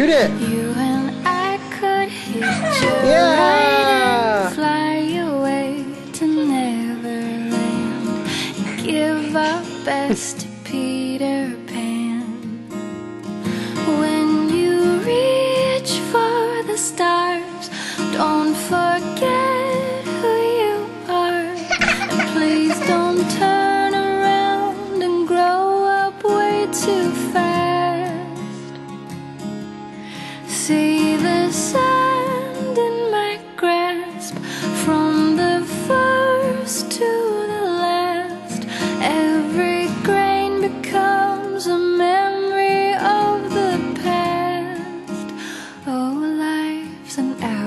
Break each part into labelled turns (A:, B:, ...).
A: Shoot it.
B: You and I could hit you
A: yeah.
B: Right fly away to Neverland. Give our best to Peter Pan. When you reach for the stars, don't forget. see the sand in my grasp from the first to the last. Every grain becomes a memory of the past. Oh, life's an
C: hour.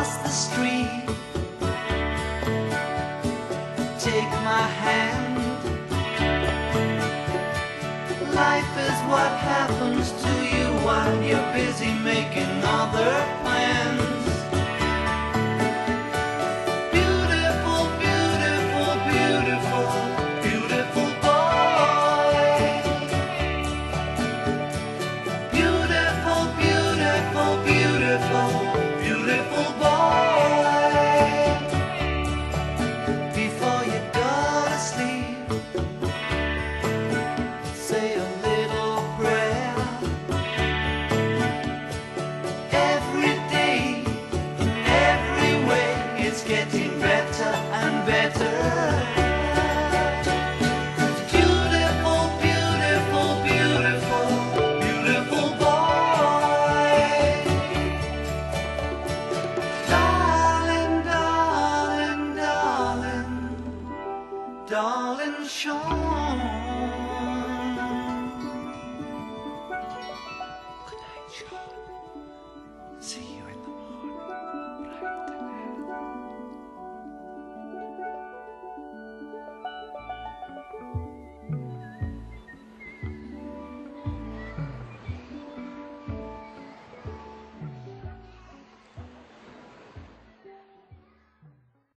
C: across the street. Take my hand. Life is what happens to you while you're busy making other plans. darling shore.